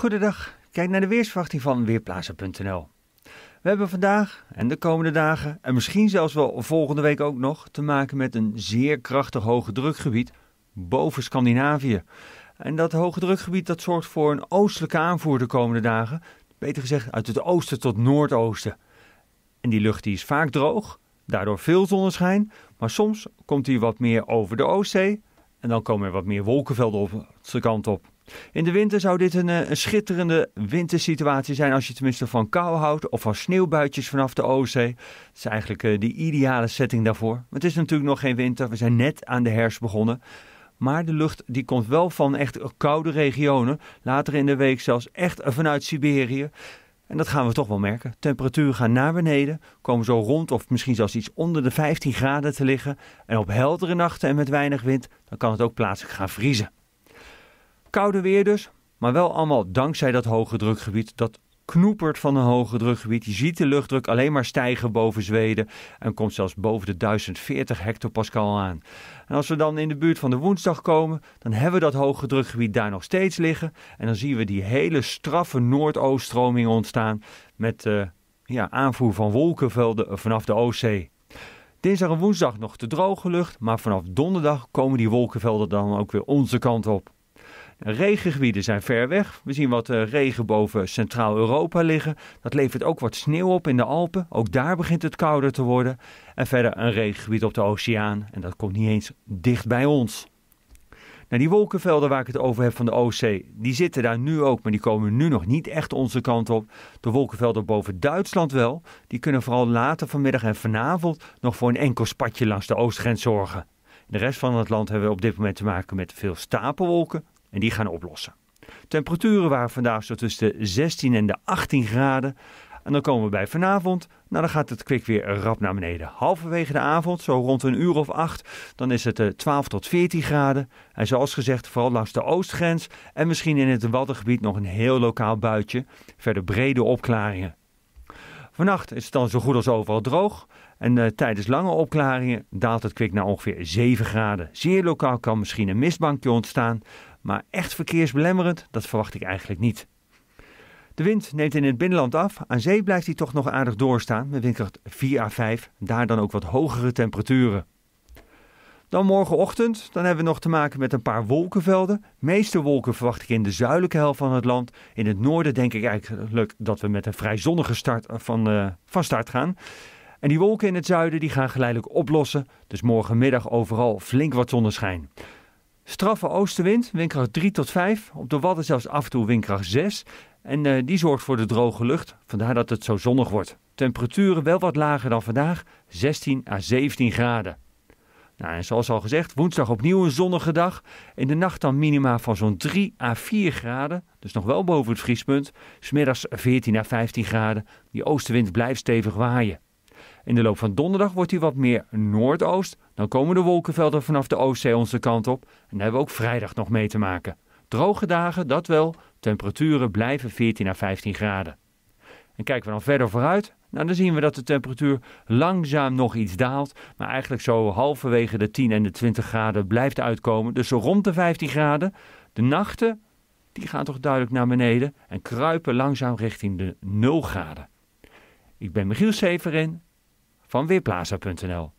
Goedendag, kijk naar de weersverwachting van Weerplaza.nl. We hebben vandaag en de komende dagen, en misschien zelfs wel volgende week ook nog, te maken met een zeer krachtig hoge drukgebied boven Scandinavië. En dat hoge drukgebied dat zorgt voor een oostelijke aanvoer de komende dagen, beter gezegd uit het oosten tot noordoosten. En die lucht die is vaak droog, daardoor veel zonneschijn, maar soms komt hij wat meer over de Oostzee en dan komen er wat meer wolkenvelden op de kant op. In de winter zou dit een, eh, een, schitterende wintersituatie zijn als je tenminste van kou houdt of van sneeuwbuitjes vanaf de Oostzee. Dat is eigenlijk uh, de ideale setting daarvoor. Het is natuurlijk nog geen winter, we zijn net aan de herfst begonnen. Maar de lucht die komt wel van echt koude regionen. Later in de week zelfs echt vanuit Siberië. En dat gaan we toch wel merken. Temperaturen gaan naar beneden, komen zo rond of misschien zelfs iets onder de 15 graden te liggen. En op heldere nachten en met weinig wind, dan kan het ook plaatselijk gaan vriezen. Koude weer dus, maar wel allemaal dankzij dat hoge drukgebied. Dat knoepert van een hoge drukgebied. Je ziet de luchtdruk alleen maar stijgen boven Zweden en komt zelfs boven de 1040 hectopascal aan. En als we dan in de buurt van de woensdag komen, dan hebben we dat hoge drukgebied daar nog steeds liggen. En dan zien we die hele straffe noordooststroming ontstaan met uh, ja, aanvoer van wolkenvelden vanaf de Oostzee. Dinsdag en woensdag nog te droge lucht, maar vanaf donderdag komen die wolkenvelden dan ook weer onze kant op. Regengebieden zijn ver weg. We zien wat eh, regen boven Centraal-Europa liggen. Dat levert ook wat sneeuw op in de Alpen. Ook daar begint het kouder te worden. En verder een regengebied op de oceaan. En dat komt niet eens dicht bij ons. Nou, die wolkenvelden waar ik het over heb van de Oostzee, die zitten daar nu ook, maar die komen nu nog niet echt onze kant op. De wolkenvelden boven Duitsland wel. Die kunnen vooral later vanmiddag en vanavond nog voor een enkel spatje langs de oostgrens zorgen. In de rest van het land hebben we op dit moment te maken met veel stapelwolken, en die gaan oplossen. Temperaturen waren vandaag zo tussen de 16 en de 18 graden. En dan komen we bij vanavond. Nou, dan gaat het kwik weer rap naar beneden. Halverwege de avond, zo rond een uur of acht, dan is het 12 eh, tot 14 graden. En zoals gezegd, vooral langs de oostgrens en misschien in het Waddengebied nog een heel lokaal buitje. Verder brede opklaringen. Vannacht is het dan zo goed als overal droog. En uh, tijdens lange opklaringen daalt het kwik naar ongeveer 7 graden. Zeer lokaal kan misschien een mistbankje ontstaan. Maar echt verkeersbelemmerend, dat verwacht ik eigenlijk niet. De wind neemt in het binnenland af. Aan zee blijft hij toch nog aardig doorstaan met windkracht 4 à 5. Daar dan ook wat hogere temperaturen. Dan morgenochtend, dan hebben we nog te maken met een paar wolkenvelden. De meeste wolken verwacht ik in de zuidelijke helft van het land. In het noorden denk ik eigenlijk dat we met een vrij zonnige start van, uh, van start gaan. En die wolken in het zuiden die gaan geleidelijk oplossen. Dus morgenmiddag overal flink wat zonneschijn. Straffe oostenwind, windkracht 3 tot 5. Op de Wadden zelfs af en toe windkracht 6. En uh, die zorgt voor de droge lucht, vandaar dat het zo zonnig wordt. Temperaturen wel wat lager dan vandaag, 16 à 17 graden. Nou, en zoals al gezegd, woensdag opnieuw een zonnige dag. In de nacht dan minima van zo'n 3 à 4 graden, dus nog wel boven het vriespunt. Smiddags 14 à 15 graden. Die oostenwind blijft stevig waaien. In de loop van donderdag wordt hij wat meer noordoost. Dan komen de wolkenvelden vanaf de Oostzee onze kant op. En dan hebben we ook vrijdag nog mee te maken. Droge dagen, dat wel. Temperaturen blijven 14 à 15 graden. En kijken we dan verder vooruit, nou, dan zien we dat de temperatuur langzaam nog iets daalt, maar eigenlijk zo halverwege de 10 en de 20 graden blijft uitkomen. Dus zo rond de 15 graden. De nachten, die gaan toch duidelijk naar beneden en kruipen langzaam richting de 0 graden. Ik ben Michiel Severin van Weerplaza.nl